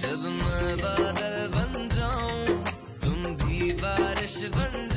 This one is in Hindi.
जब मैं बादल बन जाऊँ तुम भी बारिश बन